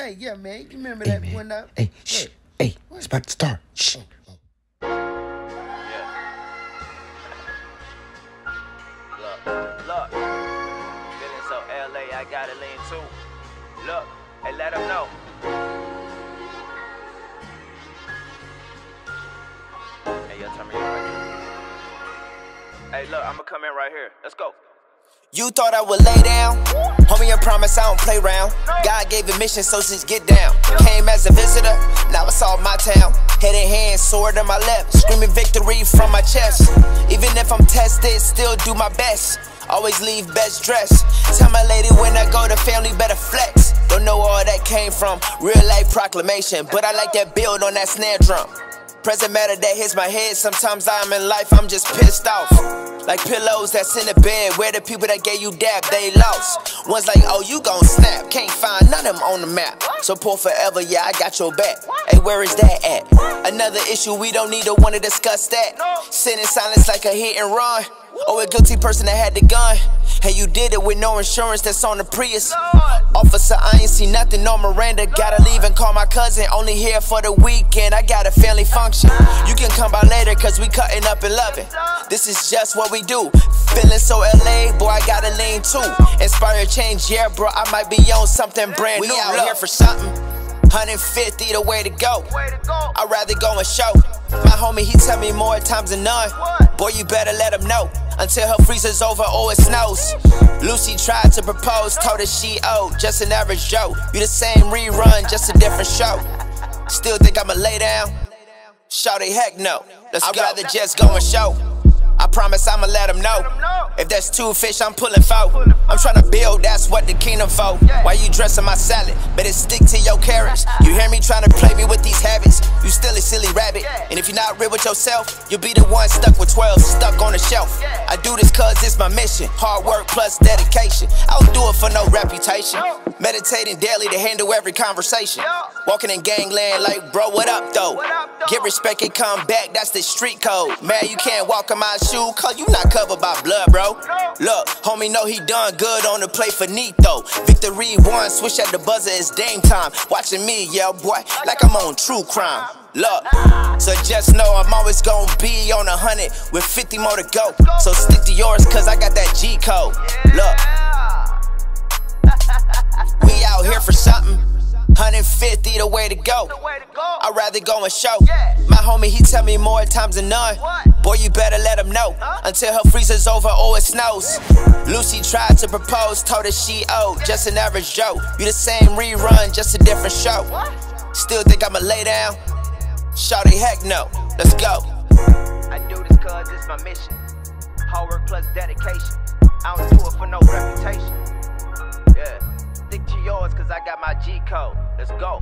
Hey, yeah, man. You remember that man. when uh, I. Hey, shh. Hey, it's about to start. Shh. Oh, oh. Look, look. Feeling so LA, I gotta lean too. Look, hey, let them know. Hey, yo, turn me in right here. Hey, look, I'ma come in right here. Let's go. You thought I would lay down? Homie, I promise I don't play around. God gave a mission, so just get down. Came as a visitor, now it's all my town. Head in hand, sword in my left, screaming victory from my chest. Even if I'm tested, still do my best. Always leave best dressed. Tell my lady when I go, the family better flex. Don't know all that came from real life proclamation, but I like that build on that snare drum. Present matter that hits my head. Sometimes I'm in life, I'm just pissed off. Like pillows that's in the bed where the people that gave you dab, they lost. One's like, oh, you gon' snap. Can't find none of them on the map. Support forever, yeah, I got your back. Hey, where is that at? Another issue, we don't need to wanna discuss that. Sit in silence like a hit and run. Or a guilty person that had the gun. And you did it with no insurance that's on the Prius. Officer, I ain't see nothing on Miranda. Gotta leave and call my cousin. Only here for the weekend. I got a family function. You can come by later, cause we cutting up and loving. This is just what we do. Feeling so LA, boy, I gotta lean too. Inspire change, yeah, bro. I might be on something brand new. We out here for something. 150 the way to go. I'd rather go and show. My homie, he tell me more times than none. Boy, you better let him know. Until her freezer's over or it snows. Lucy tried to propose, told her she owed. Just an average Joe. You the same rerun, just a different show. Still think I'ma lay down? Shouty, heck no. Let's I'd rather just go and show. Promise I'ma let them know. If there's two fish, I'm pulling four. I'm trying to build, that's what the kingdom for. Why you dressing my salad? Better stick to your carrots. You hear me trying to play me with these habits? You still a silly rabbit. And if you're not real with yourself, you'll be the one stuck with 12, stuck on the shelf. I do this cause it's my mission. Hard work plus dedication. I don't do it for no reputation. Meditating daily to handle every conversation. Walking in gangland like, bro, what up though? Get respect and come back, that's the street code. Man, you can't walk in my shoe, cause you not covered by blood, bro. Look, homie know he done good on the play for Nito. Victory one, switch at the buzzer, it's game time. Watching me, yeah, boy, like I'm on true crime. Look, so just know I'm always gonna be on a hundred with 50 more to go. So stick to yours, cause I got that G code. Look, 150 the way to go. I'd rather go and show. My homie, he tell me more times than none. Boy, you better let him know. Until her freezer's over or it snows. Lucy tried to propose, told her she owed. Just an average Joe. You the same rerun, just a different show. Still think I'ma lay down? Shouty, heck no. Let's go. I do this cause it's my mission. Hard work plus dedication. I don't do it for no reputation. I got my G code. Let's go.